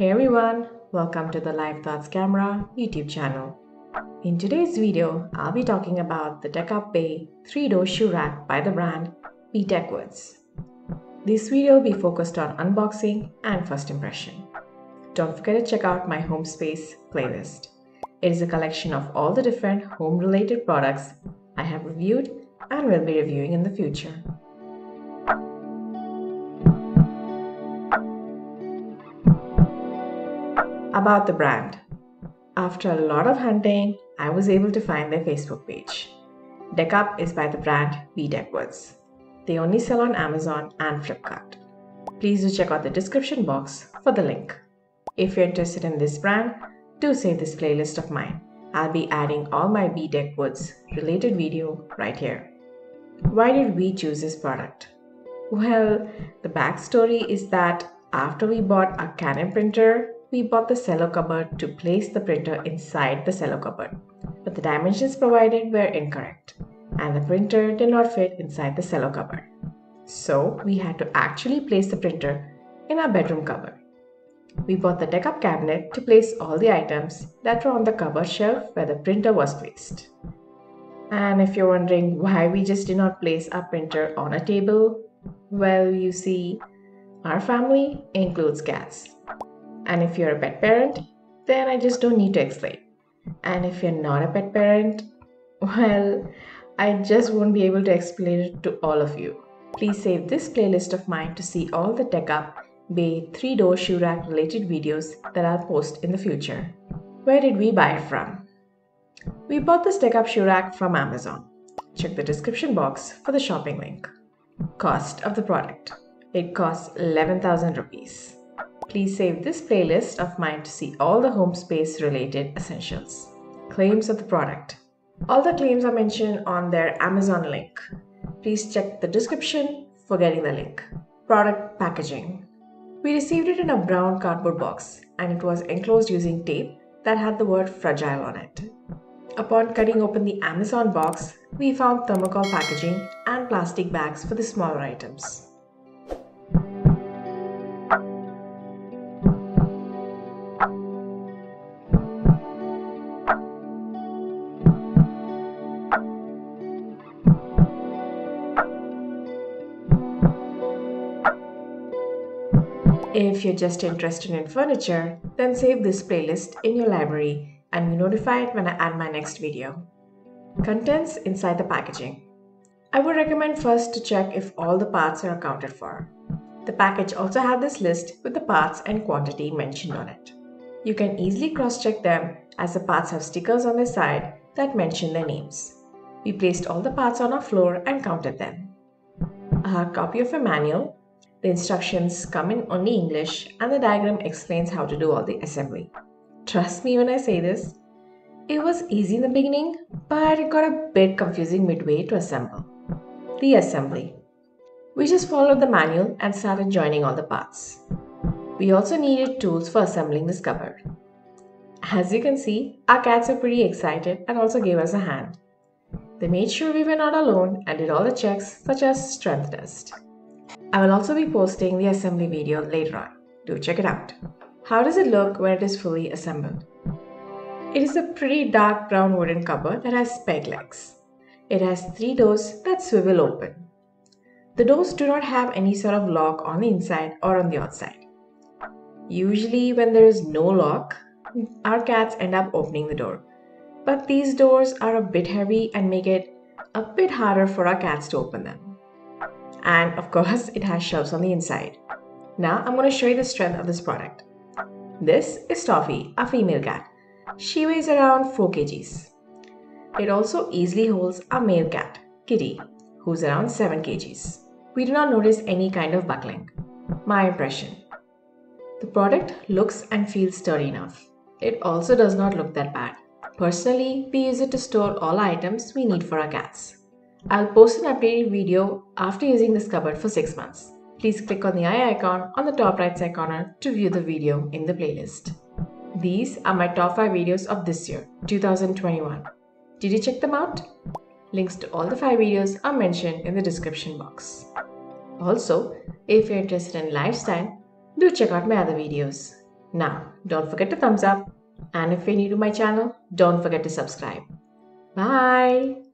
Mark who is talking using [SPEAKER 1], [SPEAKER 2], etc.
[SPEAKER 1] Hey everyone, welcome to the Life Thoughts Camera YouTube channel. In today's video, I'll be talking about the Deckup Bei 3-door shoe rack by the brand B Woods. This video will be focused on unboxing and first impression. Don't forget to check out my home space playlist. It is a collection of all the different home related products I have reviewed and will be reviewing in the future. About the brand. After a lot of hunting, I was able to find their Facebook page. Deckup is by the brand B Woods. They only sell on Amazon and Flipkart. Please do check out the description box for the link. If you're interested in this brand, do save this playlist of mine. I'll be adding all my BeDeck Woods related video right here. Why did we choose this product? Well, the backstory is that after we bought a Canon printer, we bought the cello cupboard to place the printer inside the cello cupboard, but the dimensions provided were incorrect, and the printer did not fit inside the cello cupboard. So we had to actually place the printer in our bedroom cupboard. We bought the Deckup cabinet to place all the items that were on the cupboard shelf where the printer was placed. And if you're wondering why we just did not place our printer on a table, well, you see, our family includes cats. And if you're a pet parent, then I just don't need to explain. And if you're not a pet parent, well, I just won't be able to explain it to all of you. Please save this playlist of mine to see all the Tech Up Bay 3-door shoe rack related videos that I'll post in the future. Where did we buy it from? We bought this Deckup shoe rack from Amazon. Check the description box for the shopping link. Cost of the product. It costs 11,000 rupees. Please save this playlist of mine to see all the home space related essentials. Claims of the product. All the claims are mentioned on their Amazon link. Please check the description for getting the link. Product packaging. We received it in a brown cardboard box and it was enclosed using tape that had the word fragile on it. Upon cutting open the Amazon box, we found thermocol packaging and plastic bags for the smaller items. If you're just interested in furniture, then save this playlist in your library and be notified when I add my next video. Contents inside the packaging. I would recommend first to check if all the parts are accounted for. The package also had this list with the parts and quantity mentioned on it. You can easily cross-check them as the parts have stickers on their side that mention their names. We placed all the parts on our floor and counted them. A hard copy of a manual the instructions come in only English and the diagram explains how to do all the assembly. Trust me when I say this. It was easy in the beginning, but it got a bit confusing midway to assemble. The assembly. We just followed the manual and started joining all the parts. We also needed tools for assembling this cupboard. As you can see, our cats were pretty excited and also gave us a hand. They made sure we were not alone and did all the checks such as strength test. I will also be posting the assembly video later on. Do check it out. How does it look when it is fully assembled? It is a pretty dark brown wooden cupboard that has peg legs. It has three doors that swivel open. The doors do not have any sort of lock on the inside or on the outside. Usually when there is no lock, our cats end up opening the door. But these doors are a bit heavy and make it a bit harder for our cats to open them and of course it has shelves on the inside. Now I'm going to show you the strength of this product. This is Toffee, a female cat. She weighs around 4 kgs. It also easily holds a male cat, Kitty, who's around 7 kgs. We do not notice any kind of buckling. My impression. The product looks and feels sturdy enough. It also does not look that bad. Personally, we use it to store all items we need for our cats. I'll post an updated video after using this cupboard for 6 months. Please click on the eye icon on the top right side corner to view the video in the playlist. These are my top 5 videos of this year, 2021. Did you check them out? Links to all the 5 videos are mentioned in the description box. Also, if you're interested in lifestyle, do check out my other videos. Now, don't forget to thumbs up. And if you're new to my channel, don't forget to subscribe. Bye.